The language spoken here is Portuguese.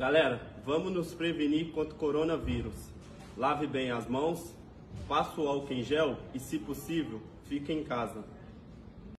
Galera, vamos nos prevenir contra o coronavírus. Lave bem as mãos, passe o álcool em gel e, se possível, fique em casa.